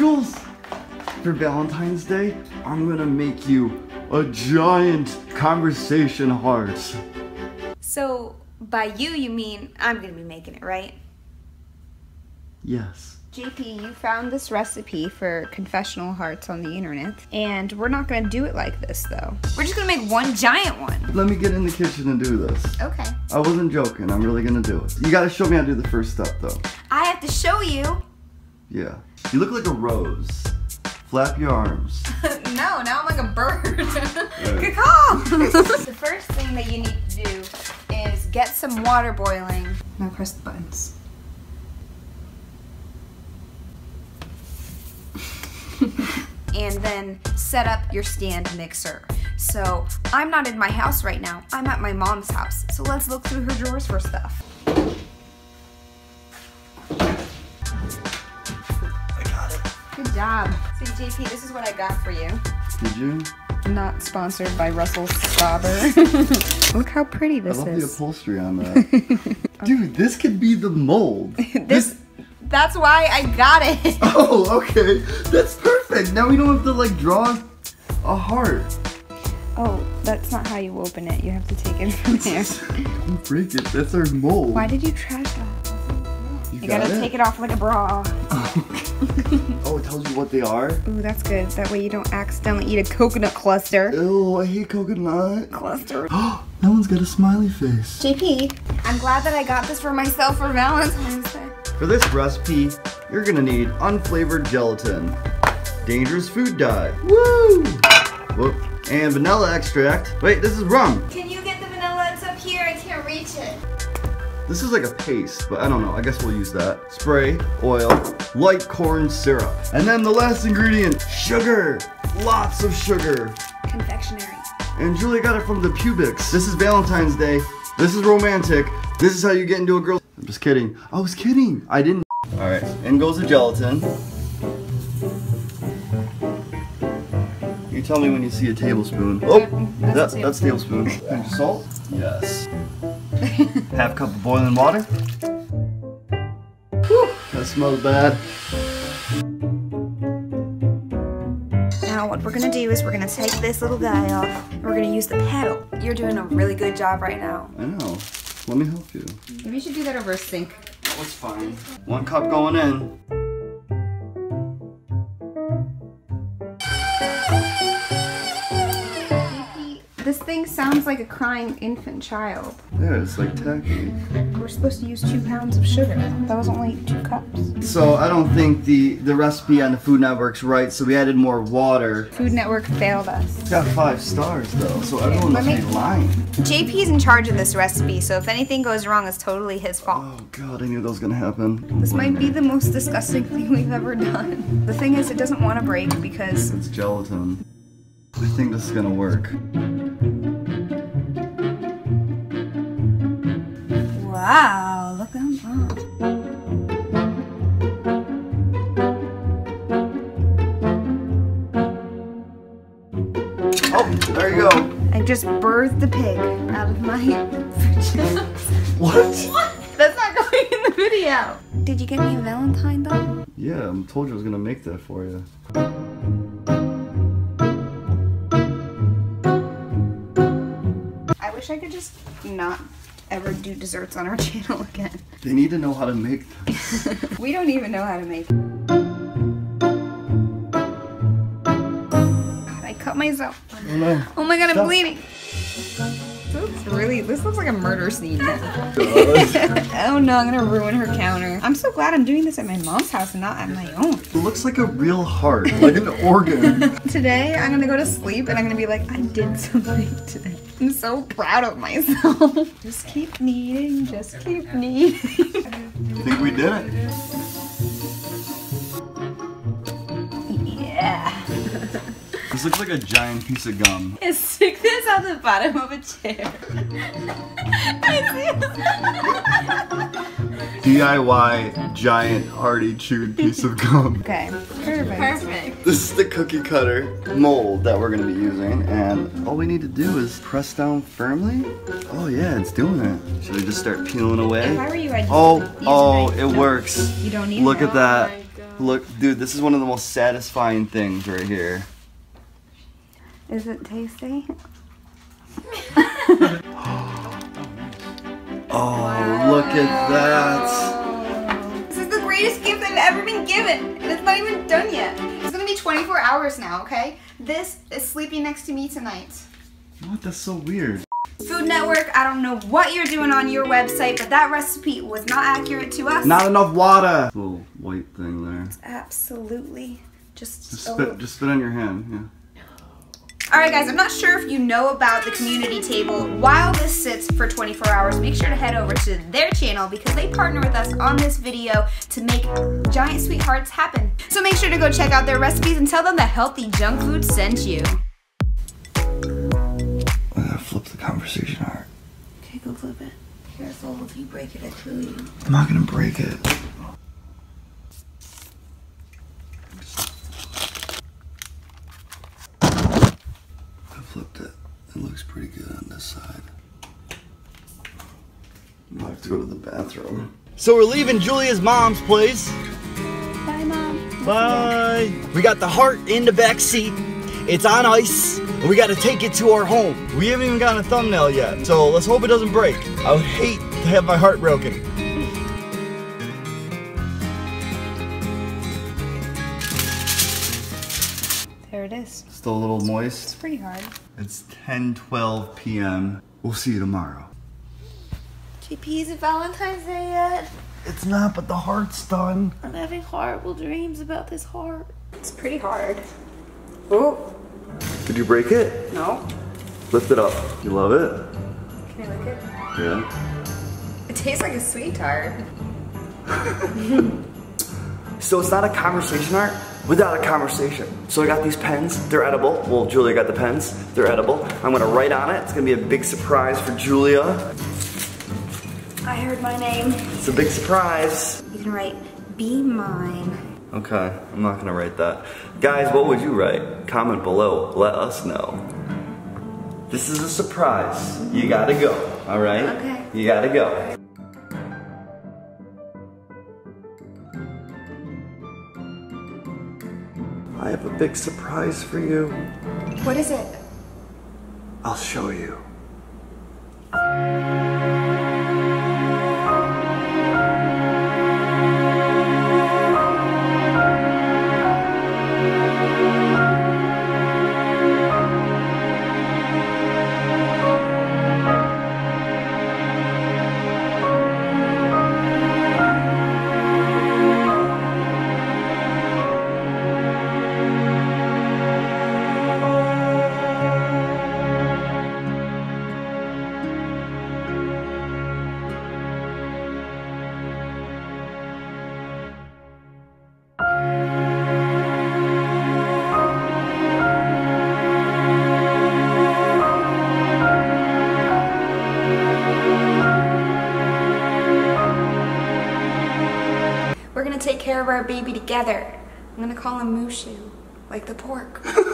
Jules, for Valentine's Day, I'm gonna make you a giant conversation heart. So, by you, you mean I'm gonna be making it, right? Yes. JP, you found this recipe for confessional hearts on the internet, and we're not gonna do it like this though. We're just gonna make one giant one. Let me get in the kitchen and do this. Okay. I wasn't joking, I'm really gonna do it. You gotta show me how to do the first step though. I have to show you. Yeah. You look like a rose. Flap your arms. no, now I'm like a bird. Good call. the first thing that you need to do is get some water boiling. Now press the buttons. and then set up your stand mixer. So I'm not in my house right now. I'm at my mom's house. So let's look through her drawers for stuff. Job. So JP, this is what I got for you. Did you? Not sponsored by Russell Stover. Look how pretty this is. I this love the upholstery on that. Dude, this could be the mold. this that's why I got it. Oh, okay. That's perfect. Now we don't have to like draw a heart. Oh, that's not how you open it. You have to take it from there. Don't break it. That's our mold. Why did you trash that? You, You got gotta it? take it off like a bra. Oh, it tells you what they are. Ooh, that's good. That way you don't accidentally eat a coconut cluster. Ew, I hate coconut. Cluster. Oh, that one's got a smiley face. JP, I'm glad that I got this for myself for Valentine's Day. For this recipe, you're gonna need unflavored gelatin, dangerous food dye, woo, whoop, and vanilla extract. Wait, this is rum. Can you get the vanilla? It's up here. I can't reach it. This is like a paste, but I don't know. I guess we'll use that. Spray, oil, light corn syrup. And then the last ingredient, sugar. Lots of sugar. Confectionery. And Julia got it from the Publix. This is Valentine's Day. This is romantic. This is how you get into a girl. I'm just kidding. I was kidding. I didn't. Alright, in goes the gelatin. You tell me when you see a tablespoon. Oh, That's a that, that's tablespoon. Pinch of salt? Yes. Half cup of boiling water? Whew, that smells bad. Now what we're gonna do is we're gonna take this little guy off and we're gonna use the pedal. You're doing a really good job right now. I know. Let me help you. Maybe you should do that over a sink. That was fine. One cup going in. Thing sounds like a crying infant child. Yeah, it's like tacky. We're supposed to use two pounds of sugar. That was only two cups. So I don't think the the recipe on the Food Network's right. So we added more water. Food Network failed us. It's got five stars though, so everyone must Let be me- lying. JP's in charge of this recipe, so if anything goes wrong, it's totally his fault. Oh god, I knew that was gonna happen. This might be the most disgusting thing we've ever done. The thing is, it doesn't want to break because It's gelatin. I think this is gonna work. Wow, look at that. Oh, there you go. I just birthed the pig out of my vagina. What? That's not going in the video. Did you get me a Valentine though? Yeah, I told you I was gonna make that for you. I wish I could just not ever do desserts on our channel again. They need to know how to make them. We don't even know how to make. God, I cut myself. Oh no. Oh my god, I'm bleeding. This looks really, this looks like a murder scene now. Oh no, I'm gonna ruin her counter. I'm so glad I'm doing this at my mom's house and not at my own. It looks like a real heart, like an organ. Today, I'm gonna go to sleep and I'm gonna be like, I did something today. I'm so proud of myself. just keep kneading, just keep kneading. I think we did it. yeah. This looks like a giant piece of gum. And stick this on the bottom of a chair. DIY giant hearty chewed piece of gum. okay, perfect. Perfect. This is the cookie cutter mold that we're gonna be using, and all we need to do is press down firmly. Oh yeah, it's doing it. Should I just start peeling away? If I were you, I'd Oh, oh, it No, works. You don't need Look it. at that. Oh Look, dude, this is one of the most satisfying things right here. Is it tasty? Oh, look at that. This is the greatest gift I've ever been given, and it's not even done yet. It's gonna be 24 hours now, okay? This is sleeping next to me tonight. What? That's so weird. Food Network, I don't know what you're doing on your website, but that recipe was not accurate to us. Not enough water. Little white thing there. Absolutely. Just, Just spit, just spit on your hand. Yeah. Alright guys, I'm not sure if you know about the community table. While this sits for 24 hours, make sure to head over to their channel because they partner with us on this video to make giant sweethearts happen. So make sure to go check out their recipes and tell them that Hellthy Junk Food sent you. I'm gonna flip the conversation art. Okay, go flip it. Careful, if you break it, I kill you. I'm not gonna break it. I flipped it. It looks pretty good on this side. I have to go to the bathroom. So we're leaving Julia's mom's place. Bye, Mom. Bye. We got the heart in the back seat. It's on ice. And we got to take it to our home. We haven't even gotten a thumbnail yet, so let's hope it doesn't break. I would hate to have my heart broken. There it is. Still a little moist. It's pretty hard. It's 10:12 p.m. We'll see you tomorrow. JP, is it Valentine's Day yet? It's not, but the heart's done. I'm having horrible dreams about this heart. It's pretty hard. Oh, Did you break it? no. Lift it up. You love it? Can I lick it? Yeah. It tastes like a sweet tart. So it's not a conversation art without a conversation. So I got these pens, they're edible. Well, Julia got the pens, they're edible. I'm gonna write on it. It's gonna be a big surprise for Julia. I heard my name. It's a big surprise. You can write, be mine. Okay, I'm not gonna write that. Guys, what would you write? Comment below, let us know. This is a surprise. You gotta go, alright? Okay. You gotta go. I have a big surprise for you. What is it? I'll show you. Of our baby together. I'm gonna call him Mushu, like the pork.